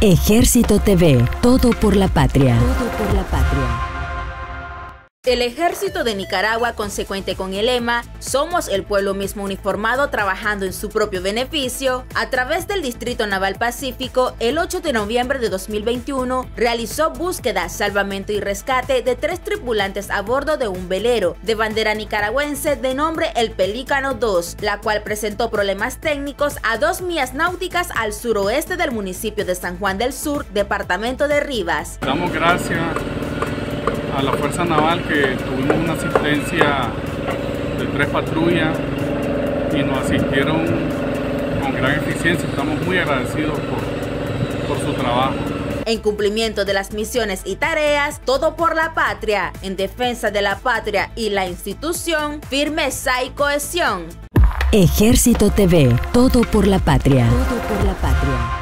Ejército TV, todo por la patria. Todo por la patria. El ejército de Nicaragua, consecuente con el lema Somos el pueblo mismo uniformado trabajando en su propio beneficio, a través del Distrito Naval Pacífico, el 8 de noviembre de 2021, realizó búsqueda, salvamento y rescate de tres tripulantes a bordo de un velero de bandera nicaragüense de nombre El Pelícano 2, la cual presentó problemas técnicos a dos millas náuticas al suroeste del municipio de San Juan del Sur, departamento de Rivas. Damos gracias a la Fuerza Naval que tuvimos una asistencia de tres patrullas y nos asistieron con gran eficiencia. Estamos muy agradecidos por, por su trabajo. En cumplimiento de las misiones y tareas, todo por la patria, en defensa de la patria y la institución, firmeza y cohesión. Ejército TV, todo por la patria. Todo por la patria.